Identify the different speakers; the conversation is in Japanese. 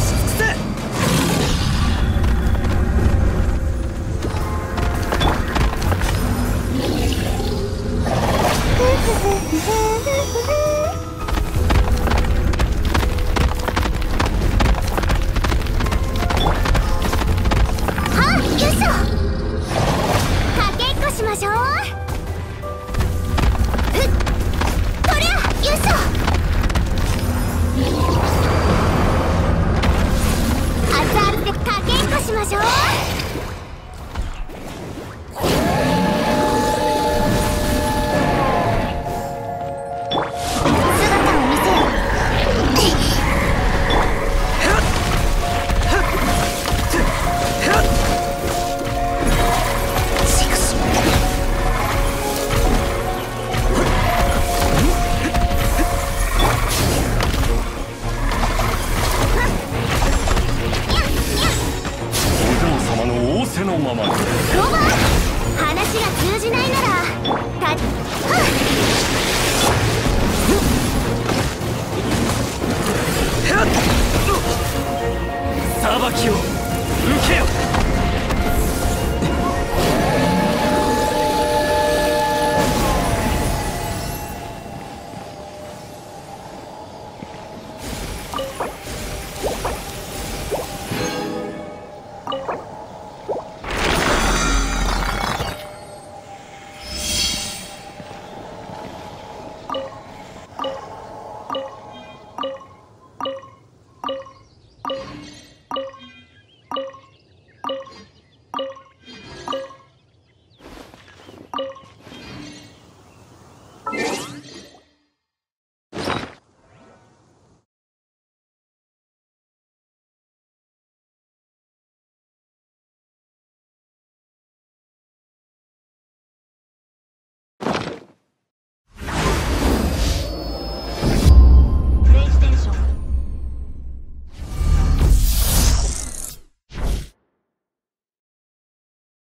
Speaker 1: Yes!
Speaker 2: しましょう。
Speaker 3: のまま。ロバ
Speaker 2: 話が通じないならたっ。
Speaker 1: きを受けよ。